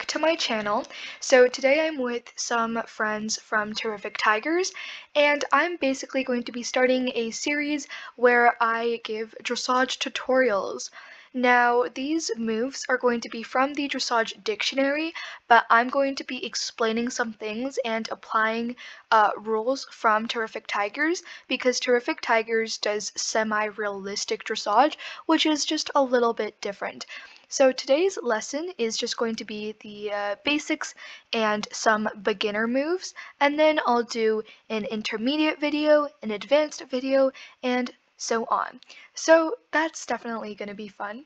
back to my channel. So today I'm with some friends from Terrific Tigers and I'm basically going to be starting a series where I give dressage tutorials. Now these moves are going to be from the dressage dictionary but I'm going to be explaining some things and applying uh, rules from Terrific Tigers because Terrific Tigers does semi-realistic dressage which is just a little bit different. So today's lesson is just going to be the uh, basics and some beginner moves, and then I'll do an intermediate video, an advanced video, and so on. So that's definitely going to be fun.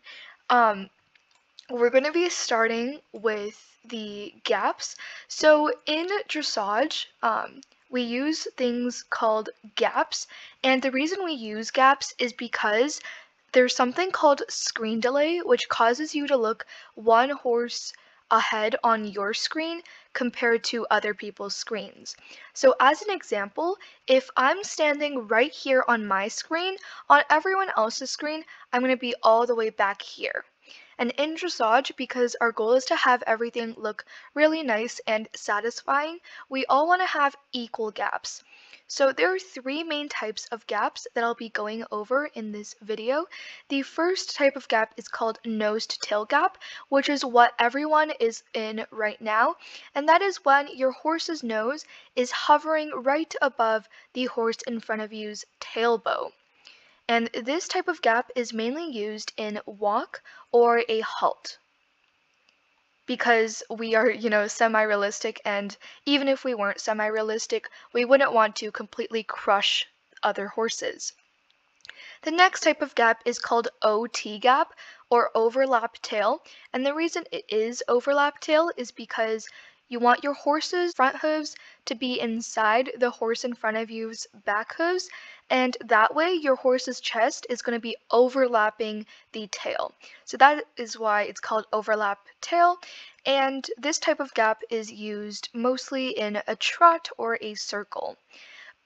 Um, we're going to be starting with the gaps. So in dressage, um, we use things called gaps, and the reason we use gaps is because there's something called screen delay, which causes you to look one horse ahead on your screen compared to other people's screens. So as an example, if I'm standing right here on my screen, on everyone else's screen, I'm going to be all the way back here. And in dressage, because our goal is to have everything look really nice and satisfying, we all want to have equal gaps. So there are three main types of gaps that I'll be going over in this video. The first type of gap is called nose to tail gap, which is what everyone is in right now. And that is when your horse's nose is hovering right above the horse in front of you's tailbone. And this type of gap is mainly used in walk or a halt because we are, you know, semi-realistic and even if we weren't semi-realistic, we wouldn't want to completely crush other horses. The next type of gap is called OT gap or overlap tail and the reason it is overlap tail is because you want your horse's front hooves to be inside the horse in front of you's back hooves and that way your horse's chest is going to be overlapping the tail. So that is why it's called overlap tail and this type of gap is used mostly in a trot or a circle.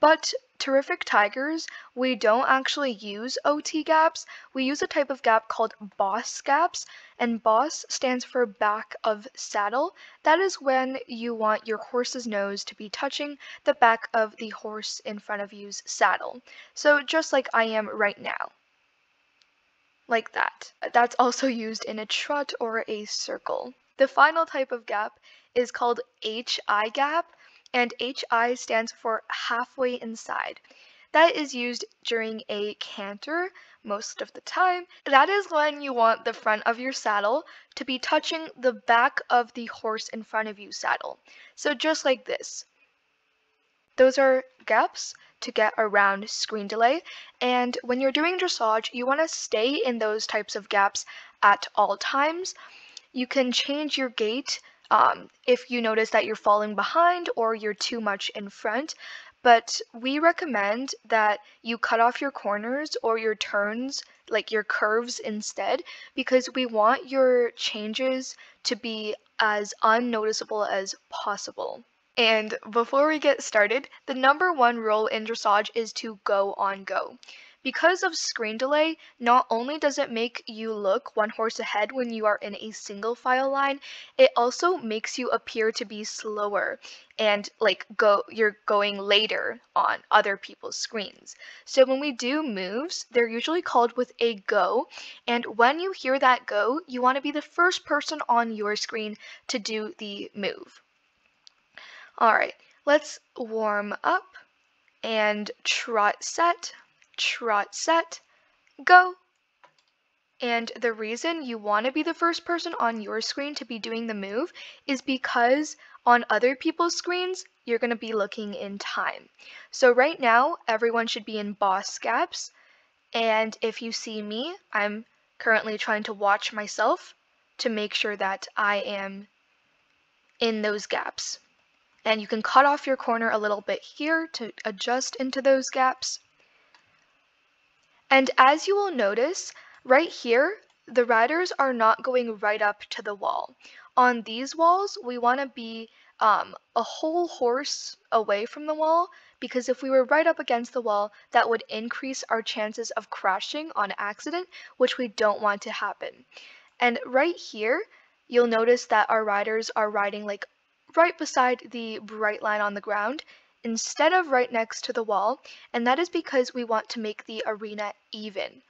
But terrific tigers, we don't actually use OT gaps. We use a type of gap called boss gaps, and boss stands for back of saddle. That is when you want your horse's nose to be touching the back of the horse in front of you's saddle. So just like I am right now. Like that. That's also used in a trot or a circle. The final type of gap is called HI gap and HI stands for halfway inside. That is used during a canter most of the time. That is when you want the front of your saddle to be touching the back of the horse in front of you saddle. So just like this. Those are gaps to get around screen delay and when you're doing dressage you want to stay in those types of gaps at all times. You can change your gait um, if you notice that you're falling behind or you're too much in front. But we recommend that you cut off your corners or your turns, like your curves instead, because we want your changes to be as unnoticeable as possible. And before we get started, the number one rule in dressage is to go on go. Because of screen delay, not only does it make you look one horse ahead when you are in a single file line, it also makes you appear to be slower and like go you're going later on other people's screens. So when we do moves, they're usually called with a go, and when you hear that go, you want to be the first person on your screen to do the move. All right, let's warm up and trot set trot set, go. And the reason you want to be the first person on your screen to be doing the move is because on other people's screens, you're going to be looking in time. So right now, everyone should be in boss gaps. And if you see me, I'm currently trying to watch myself to make sure that I am in those gaps. And you can cut off your corner a little bit here to adjust into those gaps. And as you will notice, right here, the riders are not going right up to the wall. On these walls, we want to be um, a whole horse away from the wall because if we were right up against the wall, that would increase our chances of crashing on accident, which we don't want to happen. And right here, you'll notice that our riders are riding like right beside the bright line on the ground instead of right next to the wall, and that is because we want to make the arena even.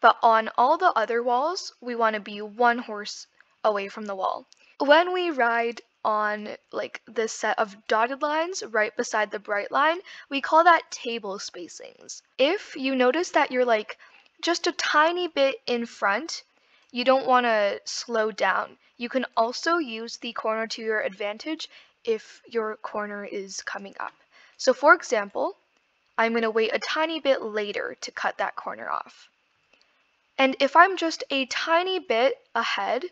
But on all the other walls, we want to be one horse away from the wall. When we ride on like this set of dotted lines right beside the bright line, we call that table spacings. If you notice that you're like just a tiny bit in front, you don't want to slow down. You can also use the corner to your advantage if your corner is coming up. So for example, I'm going to wait a tiny bit later to cut that corner off. And if I'm just a tiny bit ahead,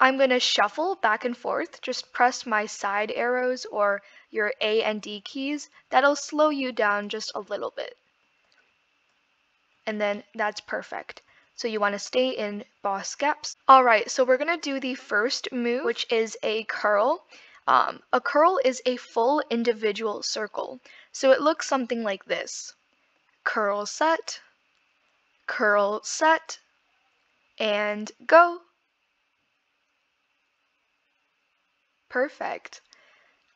I'm going to shuffle back and forth, just press my side arrows or your A and D keys. That'll slow you down just a little bit. And then that's perfect. So you want to stay in boss gaps. All right, so we're going to do the first move, which is a curl. Um, a curl is a full individual circle. So it looks something like this. Curl set, curl set, and go. Perfect.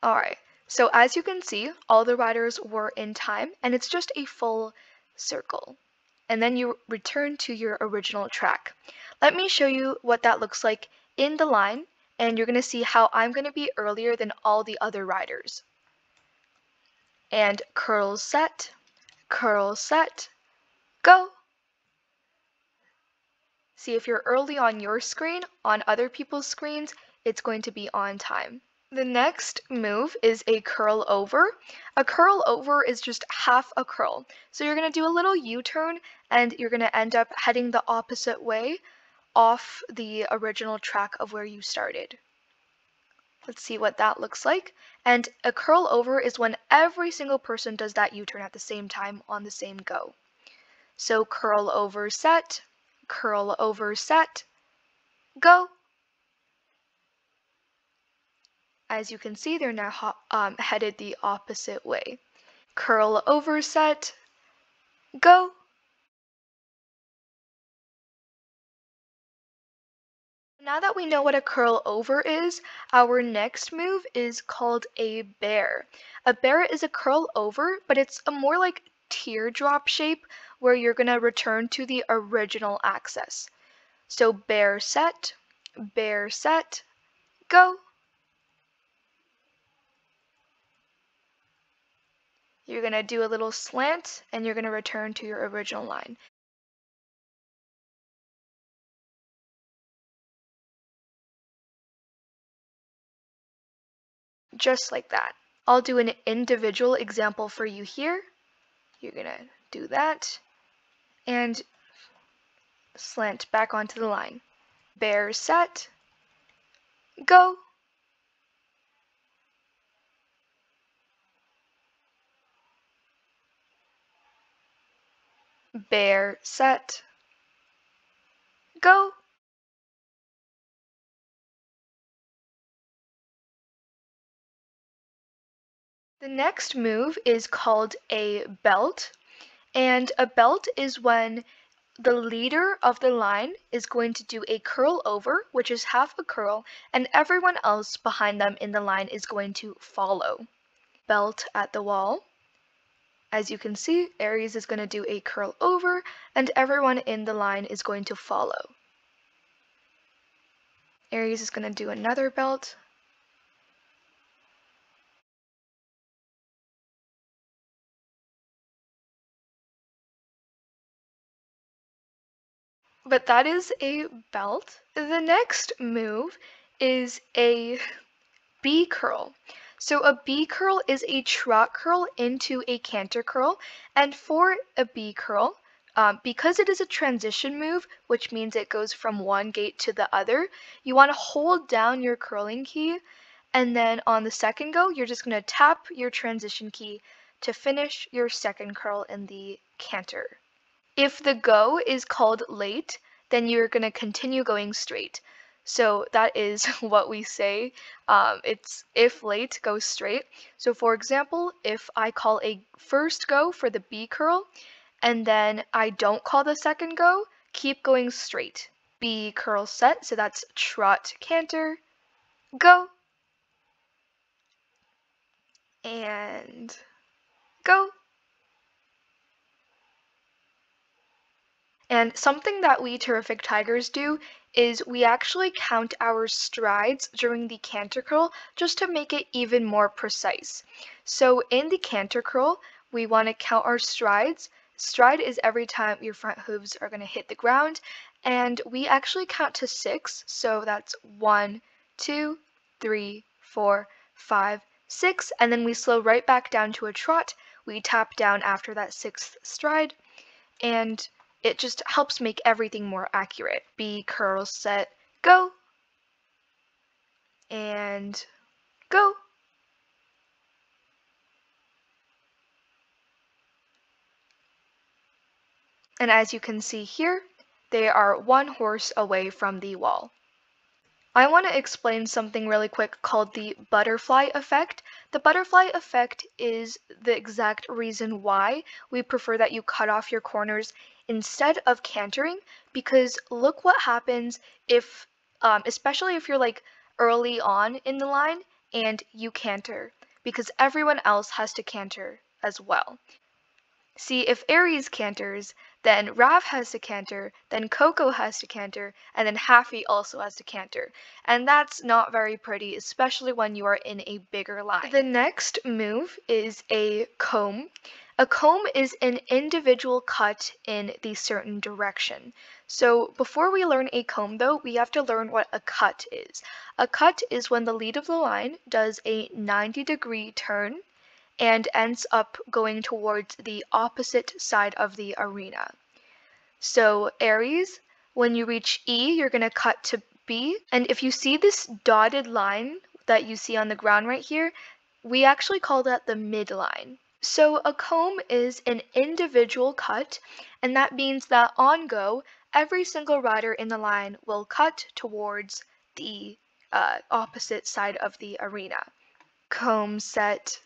All right, so as you can see, all the riders were in time, and it's just a full circle. And then you return to your original track. Let me show you what that looks like in the line, and you're going to see how I'm going to be earlier than all the other riders. And curl set, curl set, go. See if you're early on your screen, on other people's screens, it's going to be on time. The next move is a curl over. A curl over is just half a curl. So you're going to do a little U-turn and you're going to end up heading the opposite way off the original track of where you started. Let's see what that looks like. And a curl over is when every single person does that U-turn at the same time on the same go. So curl over set, curl over set, go. As you can see, they're now um, headed the opposite way. Curl over set, go. Now that we know what a curl over is, our next move is called a bear. A bear is a curl over, but it's a more like teardrop shape where you're going to return to the original axis. So bear set, bear set, go. You're going to do a little slant and you're going to return to your original line. Just like that. I'll do an individual example for you here. You're going to do that and slant back onto the line. Bear set, go. Bear, set, go. The next move is called a belt, and a belt is when the leader of the line is going to do a curl over, which is half a curl, and everyone else behind them in the line is going to follow. Belt at the wall, as you can see, Aries is going to do a curl over and everyone in the line is going to follow. Aries is going to do another belt. But that is a belt. The next move is a B curl. So a B curl is a trot curl into a canter curl. And for a B curl, um, because it is a transition move, which means it goes from one gait to the other, you want to hold down your curling key. And then on the second go, you're just going to tap your transition key to finish your second curl in the canter. If the go is called late, then you're going to continue going straight. So that is what we say. Um, it's if late, go straight. So for example, if I call a first go for the B curl, and then I don't call the second go, keep going straight. B curl set, so that's trot canter, go, and go. And something that we terrific tigers do is we actually count our strides during the canter curl just to make it even more precise. So in the canter curl, we want to count our strides. Stride is every time your front hooves are going to hit the ground, and we actually count to six. So that's one, two, three, four, five, six, and then we slow right back down to a trot. We tap down after that sixth stride, and it just helps make everything more accurate. B curl set go and go. And as you can see here, they are one horse away from the wall. I want to explain something really quick called the butterfly effect. The butterfly effect is the exact reason why we prefer that you cut off your corners instead of cantering because look what happens if, um, especially if you're like early on in the line and you canter because everyone else has to canter as well. See, if Aries canters, then Rav has to canter, then Coco has to canter, and then Haffy also has to canter. And that's not very pretty, especially when you are in a bigger line. The next move is a comb. A comb is an individual cut in the certain direction. So before we learn a comb though, we have to learn what a cut is. A cut is when the lead of the line does a 90 degree turn and ends up going towards the opposite side of the arena. So Aries, when you reach E, you're going to cut to B. And if you see this dotted line that you see on the ground right here, we actually call that the midline. So a comb is an individual cut, and that means that on go, every single rider in the line will cut towards the uh, opposite side of the arena. Comb set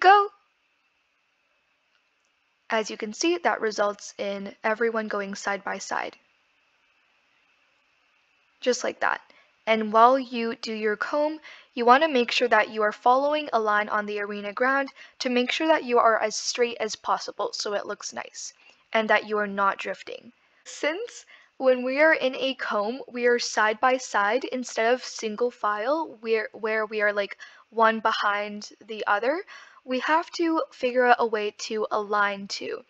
go. As you can see, that results in everyone going side by side. Just like that. And while you do your comb, you want to make sure that you are following a line on the arena ground to make sure that you are as straight as possible so it looks nice and that you are not drifting. Since when we are in a comb, we are side by side instead of single file where, where we are like one behind the other, we have to figure out a way to align to.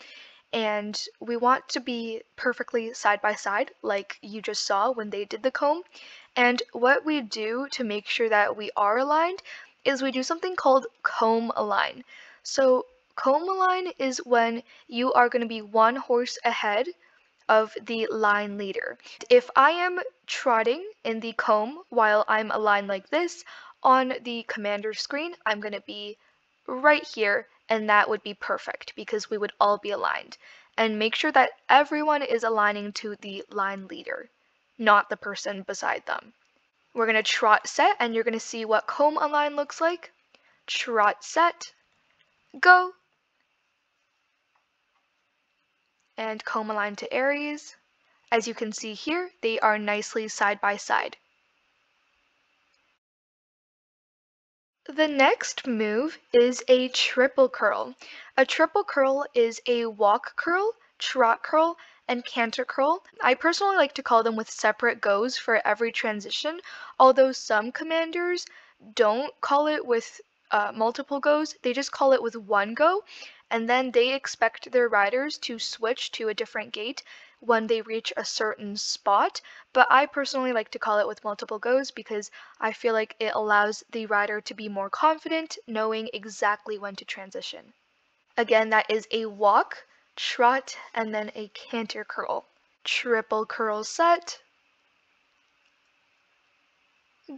And we want to be perfectly side by side, like you just saw when they did the comb. And what we do to make sure that we are aligned is we do something called comb align. So comb align is when you are going to be one horse ahead of the line leader. If I am trotting in the comb while I'm aligned like this, on the commander screen, I'm going to be right here, and that would be perfect because we would all be aligned. And make sure that everyone is aligning to the line leader, not the person beside them. We're going to trot set, and you're going to see what comb align looks like. Trot set, go. And comb align to Aries. As you can see here, they are nicely side by side. The next move is a triple curl. A triple curl is a walk curl, trot curl, and canter curl. I personally like to call them with separate goes for every transition, although some commanders don't call it with uh, multiple goes, they just call it with one go, and then they expect their riders to switch to a different gait when they reach a certain spot, but I personally like to call it with multiple goes because I feel like it allows the rider to be more confident knowing exactly when to transition. Again, that is a walk, trot, and then a canter curl. Triple curl set.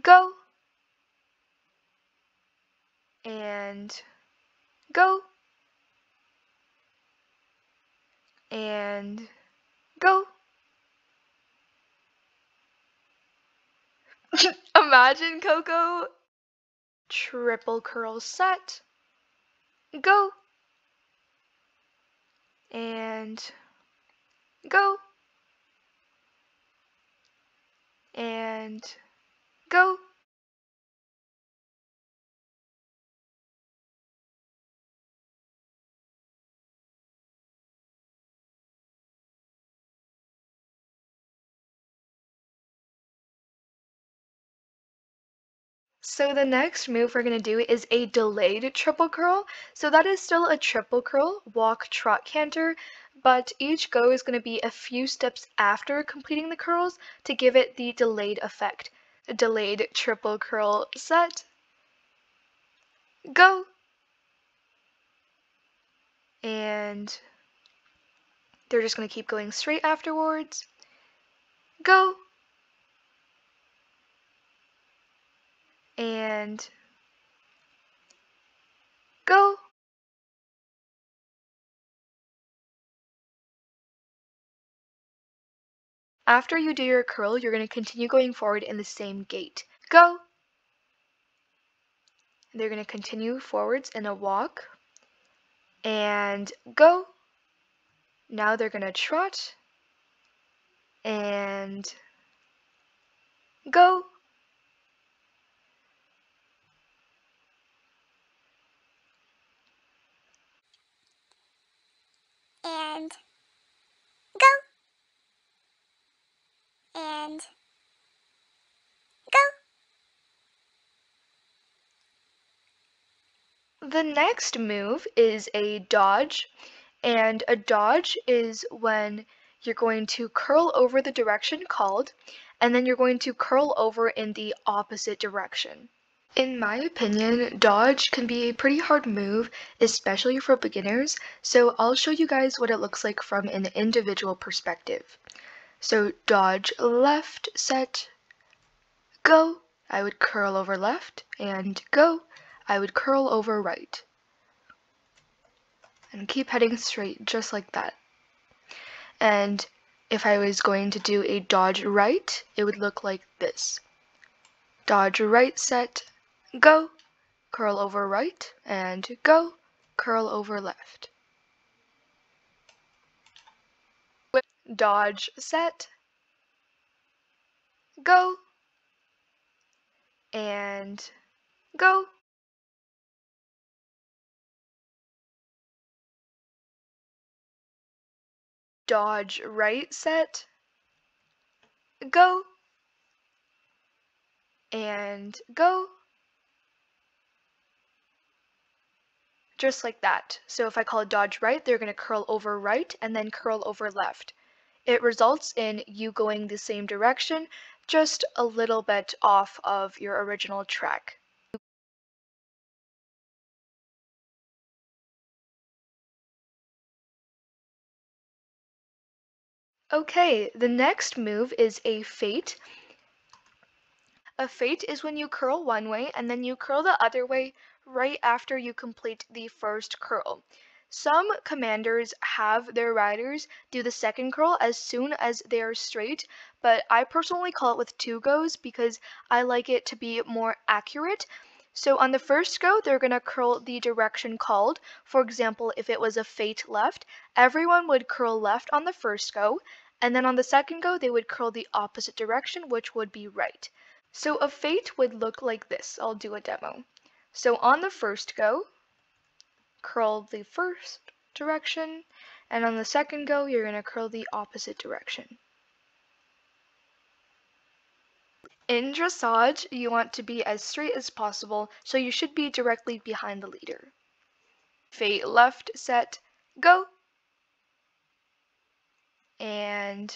Go. And go. And Go. Imagine Coco. Triple curl set. Go and go. And go. So the next move we're going to do is a delayed triple curl. So that is still a triple curl, walk, trot, canter, but each go is going to be a few steps after completing the curls to give it the delayed effect. A delayed triple curl set, go, and they're just going to keep going straight afterwards, go, and go. After you do your curl, you're going to continue going forward in the same gait. Go! They're going to continue forwards in a walk. And go! Now they're going to trot. And go! and go and go. The next move is a dodge, and a dodge is when you're going to curl over the direction called, and then you're going to curl over in the opposite direction. In my opinion, dodge can be a pretty hard move, especially for beginners, so I'll show you guys what it looks like from an individual perspective. So dodge left, set, go, I would curl over left, and go, I would curl over right. And keep heading straight, just like that. And if I was going to do a dodge right, it would look like this. Dodge right, set, go, curl over right, and go, curl over left. Dodge, set, go, and go. Dodge right, set, go, and go. just like that. So if I call dodge right, they're going to curl over right and then curl over left. It results in you going the same direction, just a little bit off of your original track. Okay, the next move is a feint. A feint is when you curl one way and then you curl the other way right after you complete the first curl. Some commanders have their riders do the second curl as soon as they are straight, but I personally call it with two goes because I like it to be more accurate. So on the first go, they're going to curl the direction called. For example, if it was a feint left, everyone would curl left on the first go, and then on the second go, they would curl the opposite direction, which would be right. So a feint would look like this. I'll do a demo. So on the first go, curl the first direction, and on the second go, you're going to curl the opposite direction. In dressage, you want to be as straight as possible, so you should be directly behind the leader. Feint left, set, go. And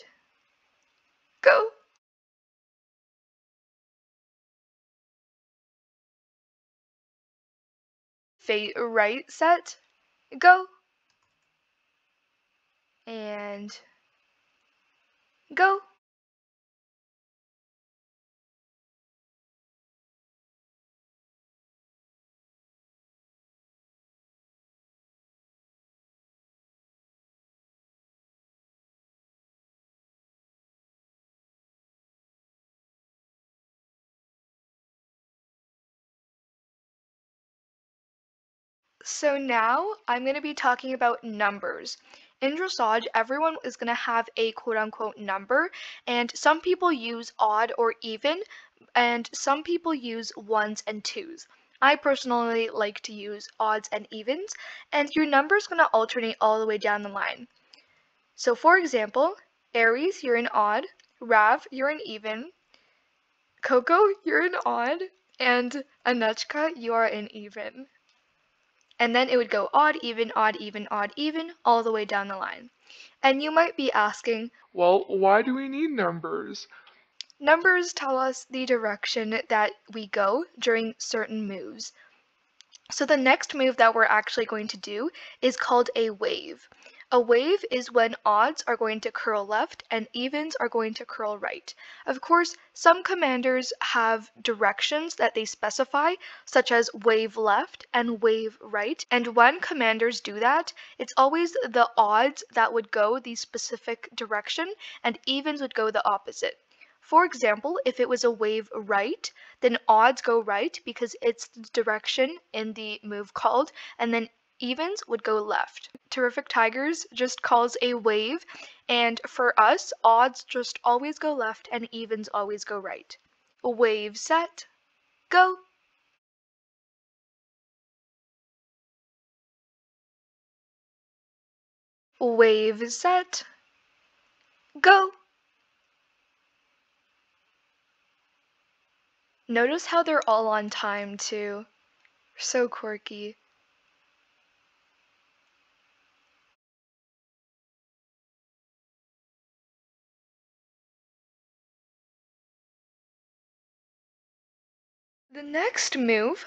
feint right set, go, and go. So now I'm going to be talking about numbers. in dressage, everyone is going to have a quote unquote number, and some people use odd or even, and some people use ones and twos. I personally like to use odds and evens, and your number is going to alternate all the way down the line. So for example, Aries, you're an odd, Rav, you're an even, Coco, you're an odd, and Anuchka, you are an even. And then it would go odd, even, odd, even, odd, even, all the way down the line. And you might be asking, Well, why do we need numbers? numbers tell us the direction that we go during certain moves. So the next move that we're actually going to do is called a wave. A wave is when odds are going to curl left and evens are going to curl right. Of course, some commanders have directions that they specify, such as wave left and wave right. And when commanders do that, it's always the odds that would go the specific direction and evens would go the opposite. For example, if it was a wave right, then odds go right because it's the direction in the move called, and then evens would go left. Terrific Tigers just calls a wave, and for us, odds just always go left and evens always go right. Wave set, go! Wave set, go! Notice how they're all on time too. So quirky. The next move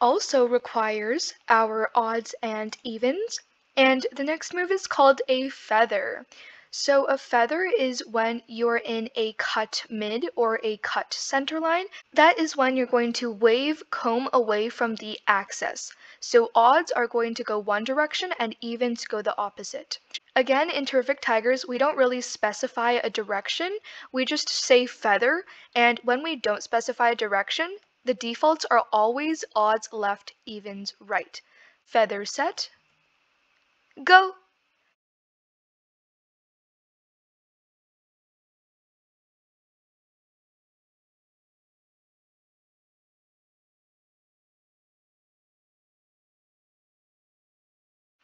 also requires our odds and evens, and the next move is called a feather. So a feather is when you're in a cut mid or a cut center line. That is when you're going to wave comb away from the axis. So odds are going to go one direction and evens go the opposite. Again, in Terrific Tigers, we don't really specify a direction. We just say feather, and when we don't specify a direction, the defaults are always odds left, evens right. Feather set, go!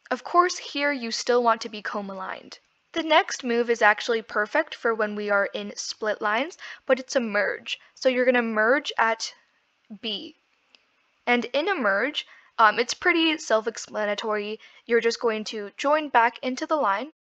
Of course, here you still want to be comb aligned. The next move is actually perfect for when we are in split lines, but it's a merge. So you're going to merge at B. And in a merge, um, it's pretty self-explanatory. You're just going to join back into the line.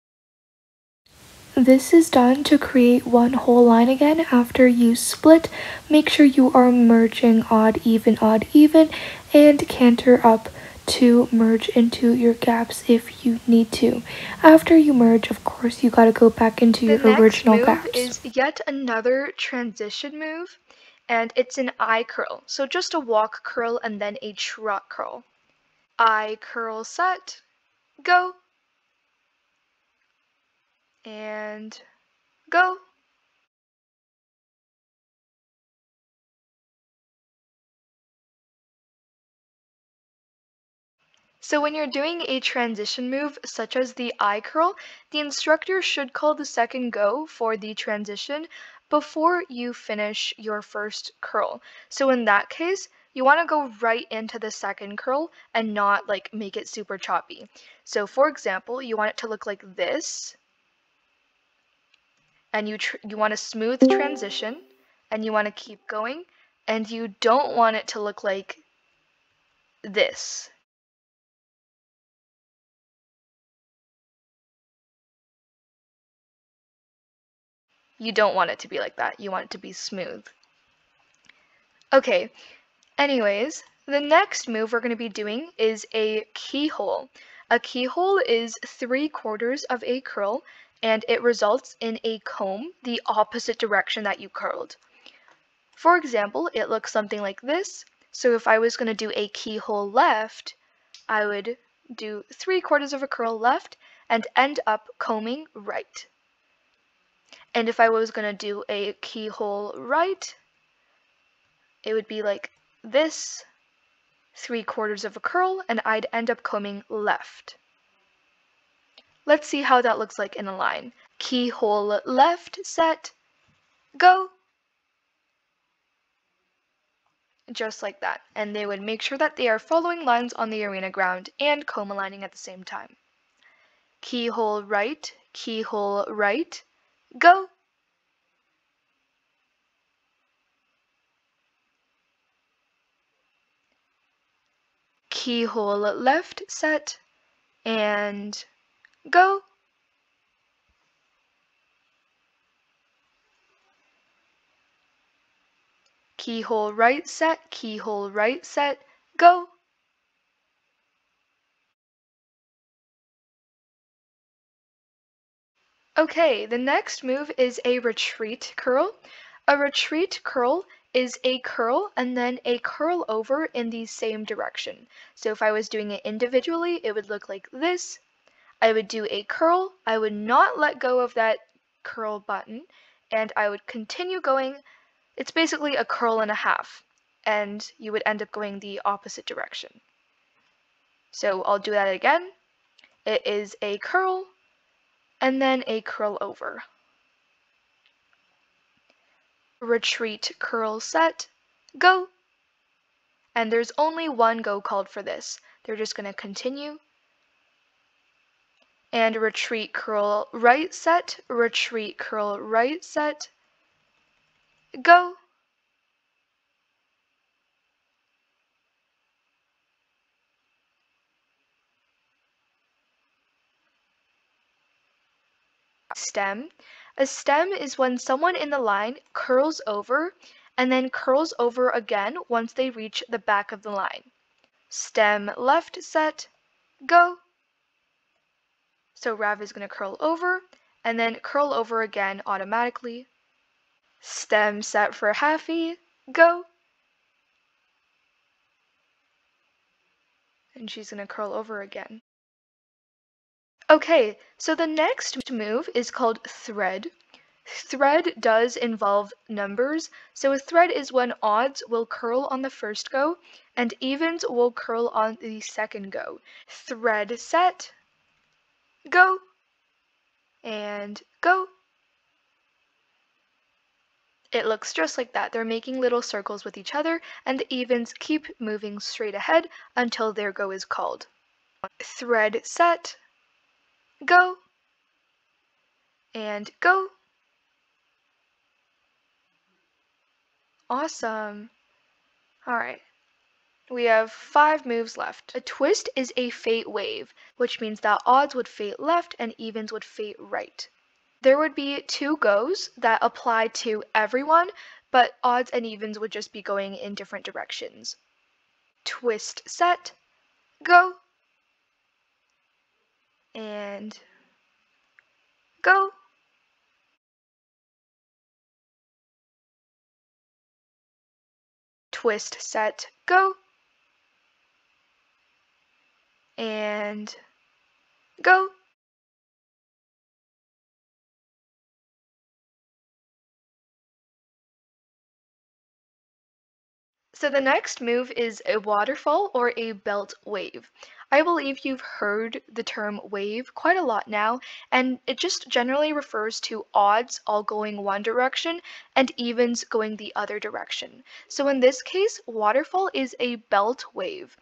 This is done to create one whole line again after you split. Make sure you are merging odd, even, odd, even, and canter up to merge into your gaps if you need to. After you merge, of course, you got to go back into The your next original move gaps. is yet another transition move, and it's an I curl. So just a walk curl and then a trot curl. I curl set, go, and go. So when you're doing a transition move such as the I curl, the instructor should call the second go for the transition before you finish your first curl. So in that case, you want to go right into the second curl and not like make it super choppy. So for example, you want it to look like this and you you want a smooth transition and you want to keep going and you don't want it to look like this. You don't want it to be like that. You want it to be smooth. Okay, anyways, the next move we're going to be doing is a keyhole. A keyhole is three quarters of a curl and it results in a comb the opposite direction that you curled. For example, it looks something like this. So if I was going to do a keyhole left, I would do three quarters of a curl left and end up combing right. And if I was going to do a keyhole right, it would be like this, three quarters of a curl, and I'd end up combing left. Let's see how that looks like in a line. Keyhole left, set, go. Just like that. And they would make sure that they are following lines on the arena ground and comb aligning at the same time. Keyhole right, keyhole right, go. Keyhole left, set, and go. Keyhole right set, keyhole right set, go. Okay, the next move is a retreat curl. A retreat curl is a curl and then a curl over in the same direction. So if I was doing it individually, it would look like this. I would do a curl, I would not let go of that curl button, and I would continue going. It's basically a curl and a half, and you would end up going the opposite direction. So I'll do that again. It is a curl, and then a curl over. Retreat curl set, go. And there's only one go called for this. They're just going to continue. And retreat curl right set, retreat curl right set, go. Stem. A stem is when someone in the line curls over and then curls over again once they reach the back of the line. Stem left set, go. So Rav is going to curl over and then curl over again automatically. Stem set for halfie, go. And she's going to curl over again. Okay, so the next move is called thread. Thread does involve numbers, so a thread is when odds will curl on the first go and evens will curl on the second go. Thread set, go, and go. It looks just like that. They're making little circles with each other, and the evens keep moving straight ahead until their go is called. Thread set, go, and go. Awesome. All right. We have five moves left. A twist is a feint wave, which means that odds would feint left and evens would feint right. There would be two goes that apply to everyone, but odds and evens would just be going in different directions. Twist set, go, and go. Twist, set, go. And go. So the next move is a waterfall or a belt wave. I believe you've heard the term wave quite a lot now, and it just generally refers to odds all going one direction and evens going the other direction. So in this case, waterfall is a belt wave.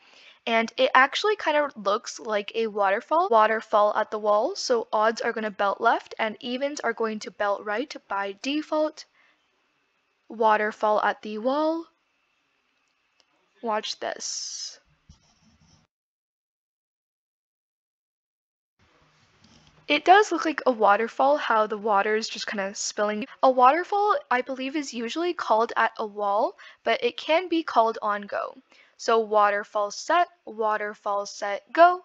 And it actually kind of looks like a waterfall, waterfall at the wall. So odds are going to belt left and evens are going to belt right by default. Waterfall at the wall, Watch this. It does look like a waterfall, how the water is just kind of spilling. A waterfall, I believe, is usually called at a wall, but it can be called on go. So waterfall set, waterfall set, go.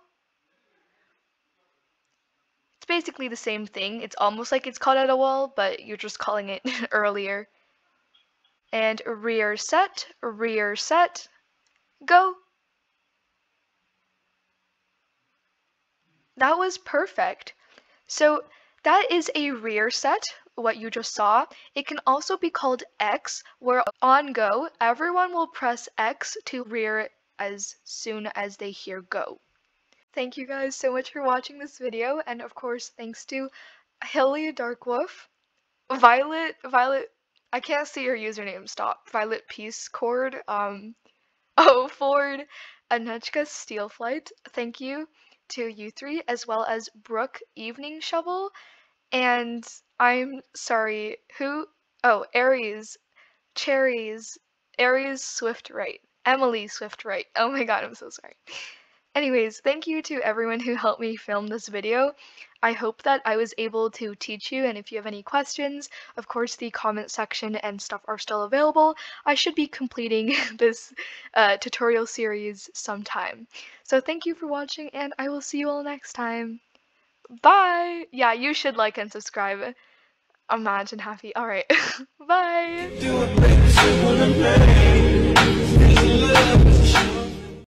It's basically the same thing. It's almost like it's called at a wall, but you're just calling it earlier. And rear set, rear set, Go! That was perfect. So that is a rear set, what you just saw. It can also be called X, where on go, everyone will press X to rear as soon as they hear go. Thank you guys so much for watching this video, and of course, thanks to Hilly Darkwolf, Violet, Violet, I can't see your username, stop, Violet Peace Cord, um, oh, Ford, Anechka Steelflight, thank you to you three, as well as Brooke Evening Shovel, and I'm sorry, who, oh, Aries, Cherries, Aries Swift Right, Emily Swift Right, oh my god, I'm so sorry. Anyways, thank you to everyone who helped me film this video. I hope that I was able to teach you and if you have any questions, of course the comment section and stuff are still available. I should be completing this uh, tutorial series sometime. So thank you for watching and I will see you all next time. Bye! Yeah, you should like and subscribe. Imagine happy. Alright. Bye!